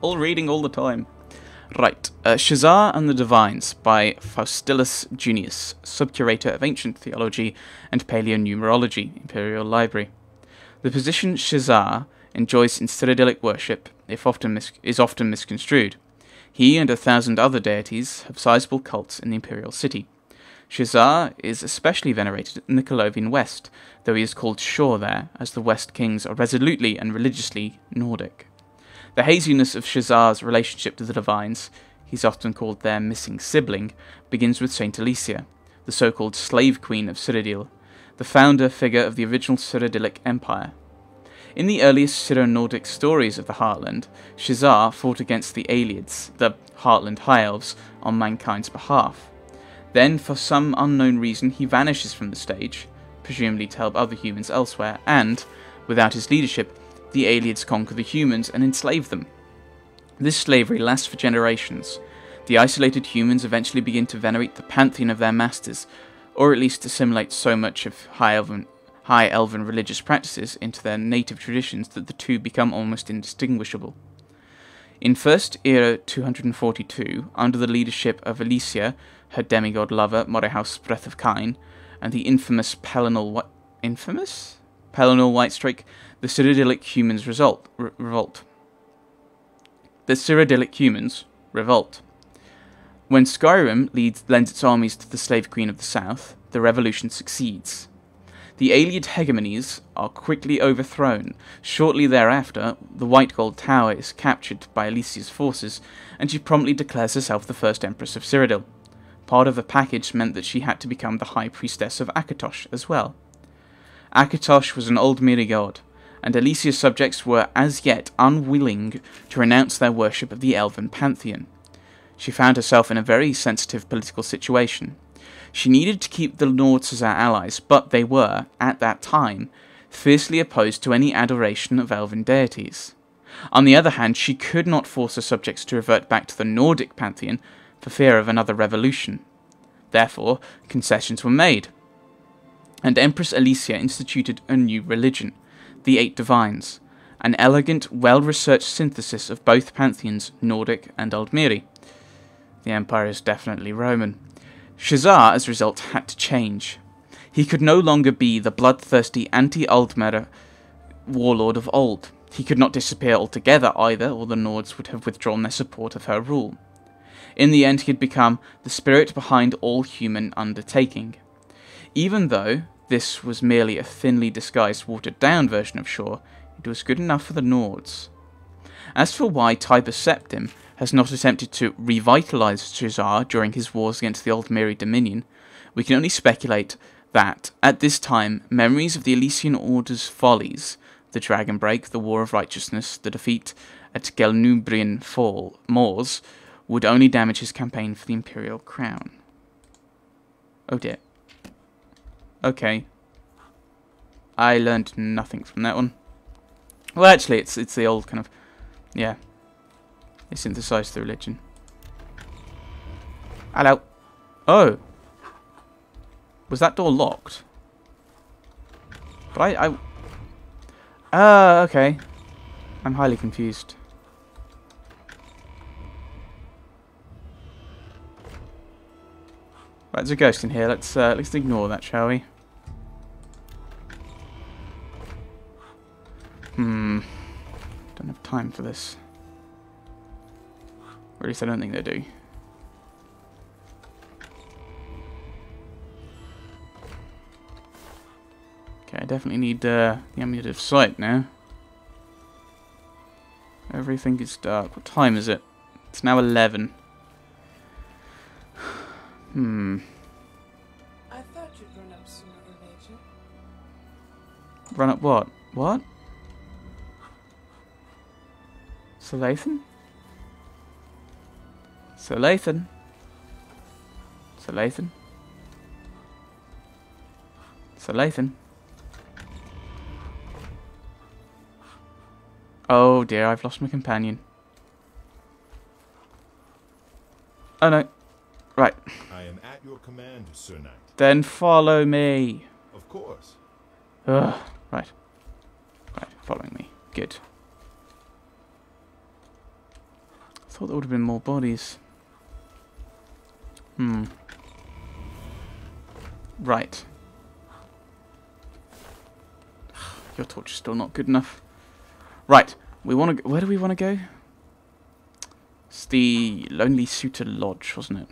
All reading all the time. Right. Uh, Shezarr and the Divines by Faustulus Junius, Subcurator of Ancient Theology and Paleonumerology, Imperial Library. The position Shezarr enjoys in Cyrodiilic worship if often mis- is often misconstrued. He and a thousand other deities have sizable cults in the imperial city. Shezarr is especially venerated in the Colovian West, though he is called Shor there, as the West kings are resolutely and religiously Nordic. The haziness of Shezarr's relationship to the divines, he's often called their missing sibling, begins with Saint Alessia, the so-called slave queen of Cyrodiil, the founder figure of the original Cyrodiilic Empire. In the earliest Cyro-Nordic stories of the Heartland, Shezarr fought against the Ayleids, the Heartland High Elves, on mankind's behalf. Then, for some unknown reason, he vanishes from the stage, presumably to help other humans elsewhere, and, without his leadership, the Ayleids conquer the humans and enslave them. This slavery lasts for generations. The isolated humans eventually begin to venerate the pantheon of their masters, or at least assimilate so much of High Elven, high elven religious practices into their native traditions that the two become almost indistinguishable. In First Era 242, under the leadership of Alessia, her demigod lover, Morihaus Breath of Kyne, and the infamous Pelinal infamous Pelinal Whitestrake, the Cyrodiilic humans result, re- revolt. The Cyrodiilic humans revolt. When Skyrim leads, lends its armies to the Slave Queen of the South, the revolution succeeds. The Ayleid hegemonies are quickly overthrown. Shortly thereafter, the White Gold Tower is captured by Alessia's forces, and she promptly declares herself the first Empress of Cyrodiil. Part of the package meant that she had to become the High Priestess of Akatosh as well. Akatosh was an Aldmeri god, and Alessia's subjects were as yet unwilling to renounce their worship of the elven pantheon. She found herself in a very sensitive political situation. She needed to keep the Nords as our allies, but they were, at that time, fiercely opposed to any adoration of elven deities. On the other hand, she could not force her subjects to revert back to the Nordic pantheon for fear of another revolution. Therefore, concessions were made, and Empress Alessia instituted a new religion, the Eight Divines, an elegant, well researched synthesis of both pantheons, Nordic and Aldmeri. The empire is definitely Roman. Shezarr, as a result, had to change. He could no longer be the bloodthirsty anti Aldmeri warlord of old. He could not disappear altogether either, or the Nords would have withdrawn their support of her rule. In the end, he had become the spirit behind all human undertaking. Even though this was merely a thinly disguised, watered down version of Shor, it was good enough for the Nords. As for why Tiber Septim has not attempted to revitalize Shezarr during his wars against the Aldmeri Dominion, we can only speculate that, at this time, memories of the Alessian Order's follies, the Dragon Break, the War of Righteousness, the defeat at Gelnubrian Fall, Moors, would only damage his campaign for the Imperial Crown. Oh dear. Okay. I learned nothing from that one. Well, actually, it's it's the old kind of, yeah. They synthesized the religion. Hello. Oh. Was that door locked? But I, I. Uh, okay. I'm highly confused. Right, there's a ghost in here. Let's uh, let's ignore that, shall we? Hmm. Don't have time for this. Or at least I don't think they do. Okay, I definitely need uh, the amulet of sight now. Everything is dark. What time is it? It's now 11. Hmm. I thought you'd run up sooner or later. Run up what? What? Sir Lathan? Sir Lathan? Sir Lathan? Sir Lathan? Oh dear, I've lost my companion. Oh no. I at your command, Sir Knight. Then follow me. Of course. Ugh. Right. Right, following me. Good. thought there would have been more bodies. Hmm. Right. Your torch is still not good enough. Right. We want to. Where do we want to go? It's the Lonely Suitor Lodge, wasn't it?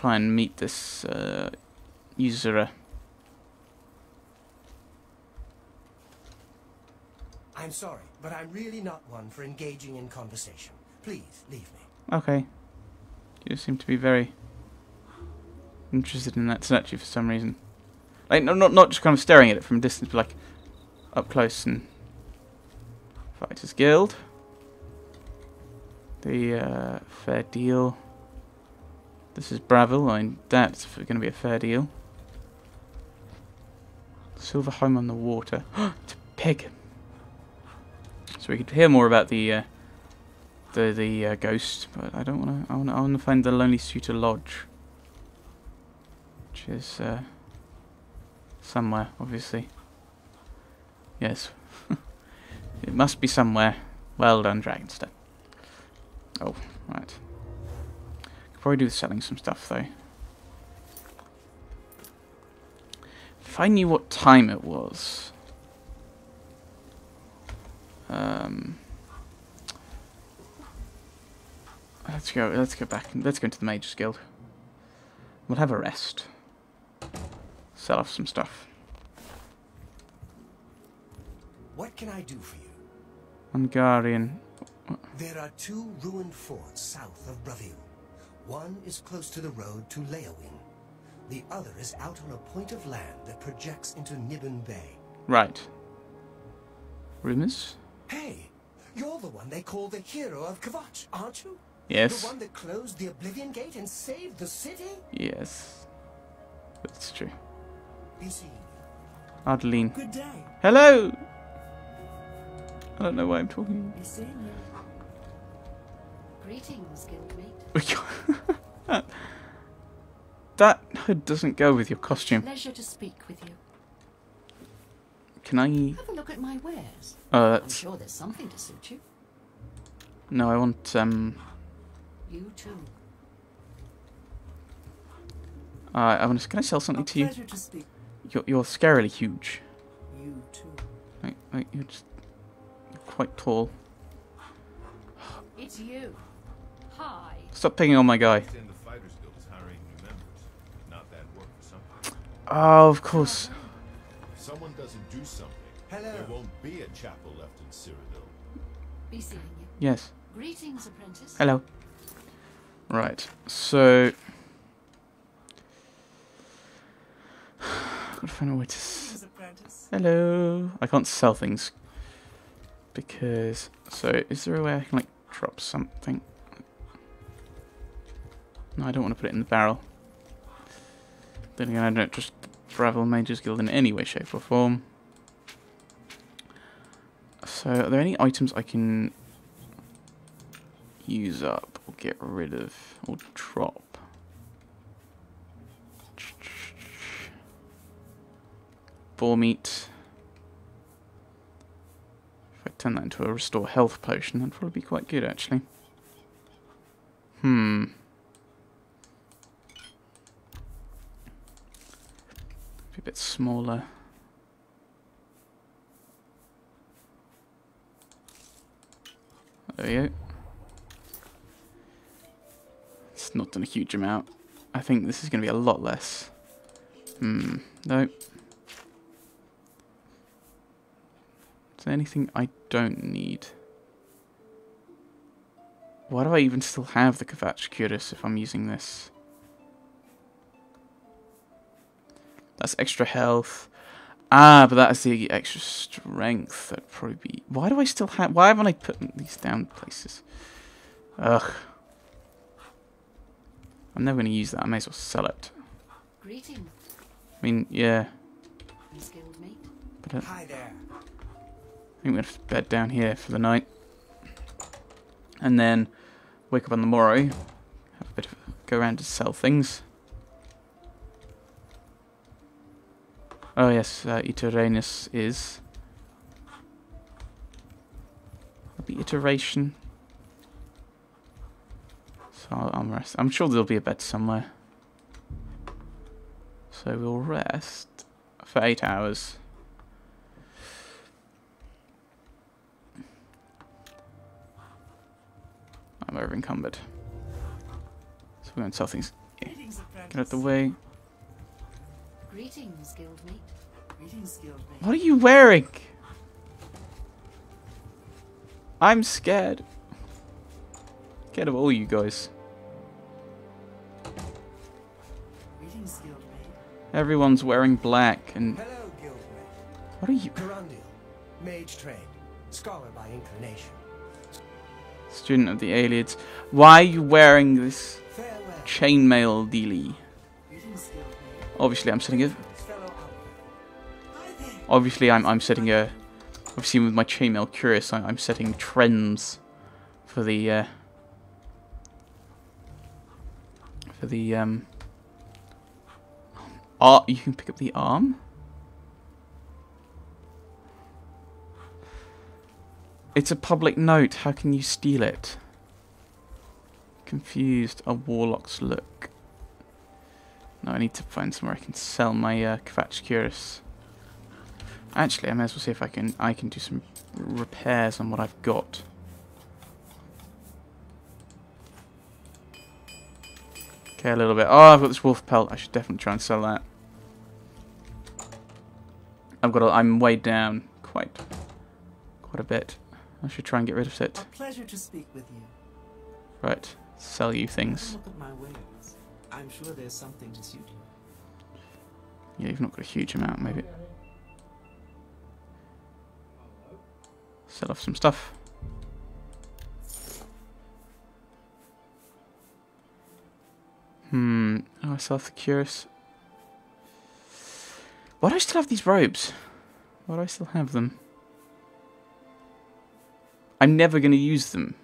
Try and meet this uh, usurer. I'm sorry, but I'm really not one for engaging in conversation. Please, leave me. Okay. You seem to be very interested in that statue for some reason. Like, no, not not just kind of staring at it from a distance, but like up close and Fighters Guild. The uh, fair deal. This is Bravil. I mean, that's going to be a fair deal. Silver Home on the Water. it's a pig. So we could hear more about the uh, the the uh, ghost, but I don't want to. I want to. I find the Lonely Suitor Lodge, which is uh, somewhere, obviously. Yes, it must be somewhere. Well done, Dragonstone. Oh, right. Could probably do selling some stuff though. If I knew what time it was. Um, let's go. Let's go back. Let's go into the Mages Guild. We'll have a rest. Sell off some stuff. What can I do for you? Hungarian. There are two ruined forts south of Bravil. One is close to the road to Leyawiin. The other is out on a point of land that projects into Niben Bay. Right. Rumors? Hey, you're the one they call the hero of Kvatch, aren't you? Yes. The one that closed the Oblivion Gate and saved the city? Yes. That's true. Be. Adeline. Good day. Hello! I don't know why I'm talking. Be seeing you. Greetings, guildmate. that hood doesn't go with your costume. Pleasure to speak with you. Can I... Have a look at my wares. Oh, I'm sure there's something to suit you. No, I want, um... You too. Uh, I want to... Can I sell something A to you? to. You're, you're scarily huge. You too. Like, like you're just... You're quite tall. It's you. Hi. Stop picking on my guy. Understand the Fighters Guild is hiring new members. Not bad work for some people. Oh, of course. If someone doesn't do something, Hello. there won't be a chapel left in Cyrodiil. Be seeing you. Yes. Greetings, apprentice. Hello. Right, so... Gotta find a way to... Greetings, apprentice. Hello. I can't sell things because. So, is there a way I can like drop something? No, I don't want to put it in the barrel. Then again, I don't trust Bravil Mages Guild in any way, shape, or form. So, are there any items I can use up or get rid of or drop? Boar meat. If I turn that into a restore health potion, that'd probably be quite good actually. Hmm. A bit smaller. There we go. It's not done a huge amount. I think this is going to be a lot less. Hmm. Nope. Is there anything I don't need? Why do I even still have the Kvatch Cuirass if I'm using this? That's extra health. Ah, but that is the extra strength. That'd probably be... Why do I still have... Why haven't I put these down places? Ugh. I'm never going to use that. I may as well sell it. Greetings, I mean, yeah. Miss Guildmate. But uh, Hi there. I think we're going to bed down here for the night. And then wake up on the morrow, have a bit of go around to sell things. Oh yes, uh, Iteranus is the iteration. So I'll rest. I'm sure there'll be a bed somewhere. So we'll rest for eight hours. I'm over encumbered. So we're going to sell things. Get out the way. Greetings, guildmate. Greetings, guildmate. What are you wearing? I'm scared. Scared of all you guys. Greetings, guildmate. Everyone's wearing black and Hello, Guildmate. what are you? Gerundial, mage trained, scholar by inclination. Student of the Aliens. Why are you wearing this chainmail dealie? Obviously I'm. Hi there. obviously I'm I'm setting a obviously with my chainmail cuirass I, I'm setting trends for the uh for the um art you can pick up the arm it's a public note how can you steal it confused a warlock's look no I need to find somewhere I can sell my uh, Kvatch Cuirass Actually, I may as well see if I can I can do some repairs on what I've got. Okay, a little bit. Oh, I've got this wolf pelt. I should definitely try and sell that. I've got. A, I'm way down quite, quite a bit. I should try and get rid of A it. pleasure to speak with you. Right, sell you a things. I'm sure there's something to suit you. Yeah, you've not got a huge amount. Maybe sell off some stuff. Hmm. Oh, I have the cuirass. Why do I still have these robes? Why do I still have them? I'm never going to use them.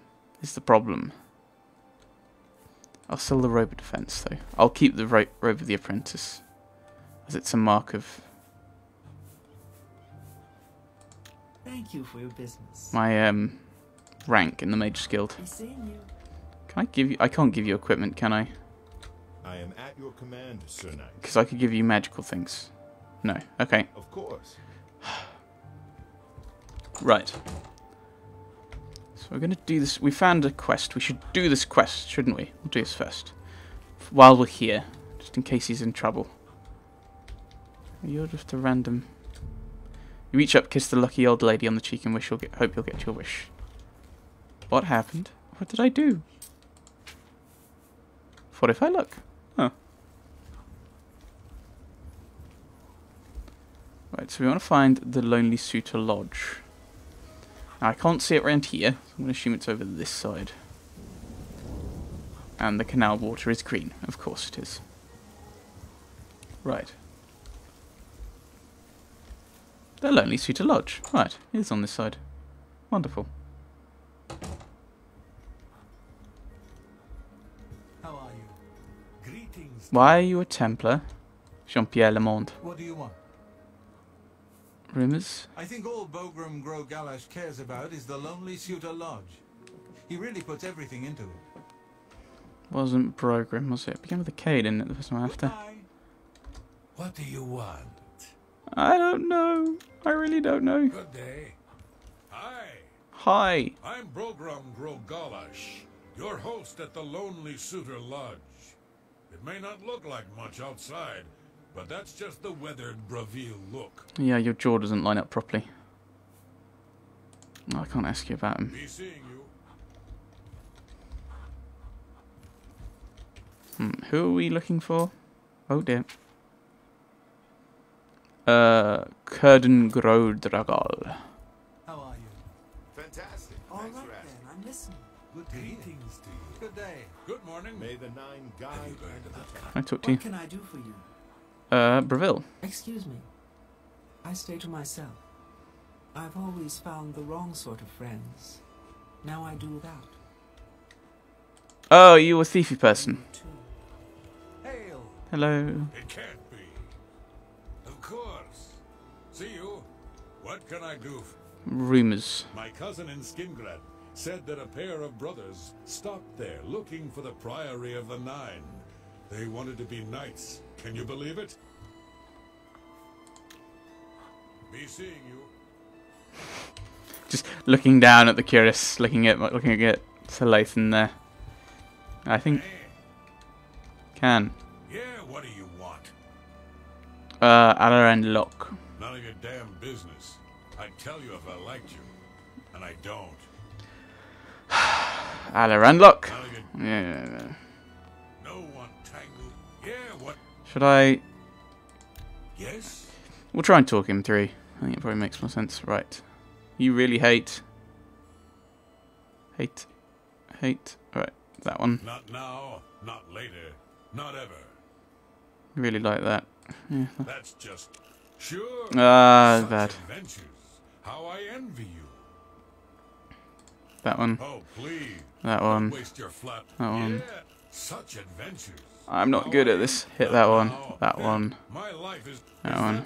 Is the problem. I'll sell the robe of defense though. I'll keep the ro- robe of the apprentice, as it's a mark of Thank you for your business. my um rank in the Mage's Guild. Be seeing you. Can I give you? I can't give you equipment, can I? I am at your command, Sir Knight. Because I could give you magical things. No. Okay. Of course. Right. So we're gonna do this. We found a quest. We should do this quest, shouldn't we? We'll do this first. While we're here, just in case he's in trouble. You're just a random. You reach up, kiss the lucky old lady on the cheek, and wish you'll get. Hope you'll get your wish. What happened? What did I do? What if I look? Huh. Right, so we want to find the Lonely Suitor Lodge. Now, I can't see it around here, so I'm going to assume it's over this side. And the canal water is green. Of course it is. Right. The Lonely Suitor Lodge. Right, it is on this side. Wonderful. How are you? Greetings. Why are you a Templar? Jean-Pierre Lamond. What do you want? Rumours? I think all Bogrum gro-Galash cares about is the Lonely Suitor Lodge. He really puts everything into it. Wasn't Brogrim, was it? It began with a K, didn't it, the first one after? What do you want? I don't know. I really don't know. Good day. Hi, Hi. I'm Bogrum gro-Galash, your host at the Lonely Suitor Lodge. It may not look like much outside, but that's just the weathered Bravil look. Yeah, your jaw doesn't line up properly. No, I can't ask you about him. Be seeing you. Hmm, who are we looking for? Oh dear. Uh, Kurdan gro-Dragol. How are you? Fantastic. All Thanks right then. I'm listening. Good greetings to you. Good day. Good morning. May the nine guide Have you heard and of protect. Can I talk to you? What can I do for you? Uh, Bravil. Excuse me. I stay to myself. I've always found the wrong sort of friends. Now I do without. Oh, you a thiefy person. Hail! Hello. It can't be. Of course. See you. What can I do? f- Rumours. My cousin in Skingrad said that a pair of brothers stopped there looking for the Priory of the Nine. They wanted to be knights. Can you believe it? Be seeing you. Just looking down at the curious, looking at looking at Sir Lathan there. I think can. yeah, what do you want? Uh, Aleron Loche. None of your damn business. I'd tell you if I liked you. And I don't. Aleron Loche. None of Yeah, Should I? Yes? We'll try and talk him through. I think it probably makes more sense. Right. You really hate. Hate. Hate. Alright, that one. Not now, not later, not ever. Really like that. Yeah. That's just sure. Ah, Such bad. How I envy you. That one. Oh, please. That one. waste your flat. That one. Yeah, such adventures. I'm not good at this. Hit that one. That one. My life is. That one.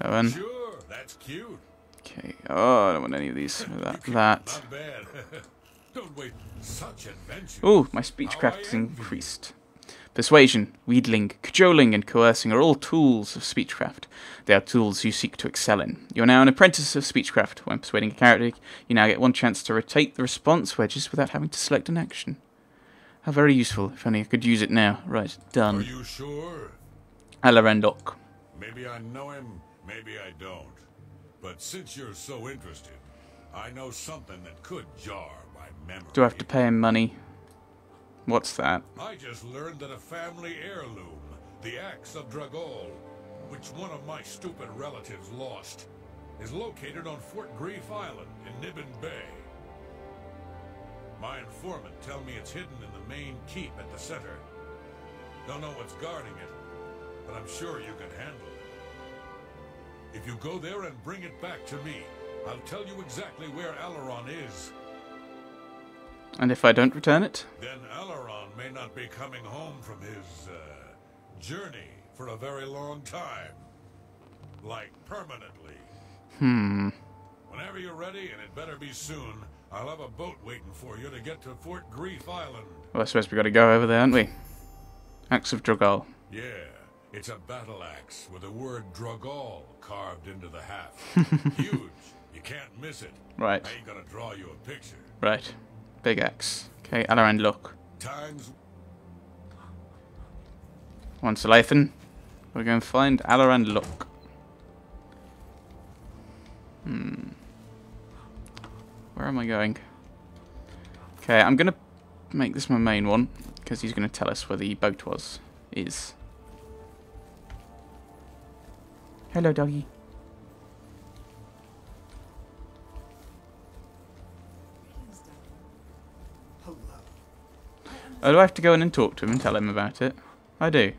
That, one. Sure, that's cute. Okay. Oh, I don't want any of these. That. That. Not bad. Don't wait. Such adventures. Oh, my speechcraft is increased. Persuasion, wheedling, cajoling, and coercing are all tools of speechcraft. They are tools you seek to excel in. You are now an apprentice of speechcraft. When persuading a character, you now get one chance to rotate the response wedges without having to select an action. How very useful. If only I could use it now. Right, done. Are you sure? Aleron Loche. Maybe I know him, maybe I don't. But since you're so interested, I know something that could jar my memory. Do I have to pay him money? What's that? I just learned that a family heirloom, the axe of Dragol, which one of my stupid relatives lost, is located on Fort Grief Island in Niben Bay. My informant tell me it's hidden in the main keep at the center. Don't know what's guarding it, but I'm sure you can handle it. If you go there and bring it back to me, I'll tell you exactly where Aleron is. And if I don't return it? Then Aleron may not be coming home from his, uh, journey for a very long time. Like, permanently. Hmm. Whenever you're ready, and it better be soon, I'll have a boat waiting for you to get to Fort Grief Island. Well, I suppose we got to go over there, haven't we? Axe of Dragol. Yeah, it's a battle axe with the word Dragol carved into the haft. Huge. You can't miss it. Right. I ain't gonna draw you a picture. Right. Big axe. Okay, Aleron Loche. Times Once a Lathan. We're going to find Aleron Loche. Hmm. Where am I going? Okay, I'm going to make this my main one. Because he's going to tell us where the boat was. Is. Hello, doggy. Hello. Oh, do I have to go in and talk to him and tell him about it? I do.